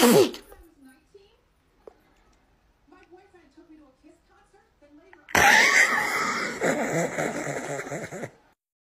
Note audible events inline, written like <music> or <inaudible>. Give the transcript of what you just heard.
<laughs> My boyfriend took me to a kiss concert, then later. <laughs>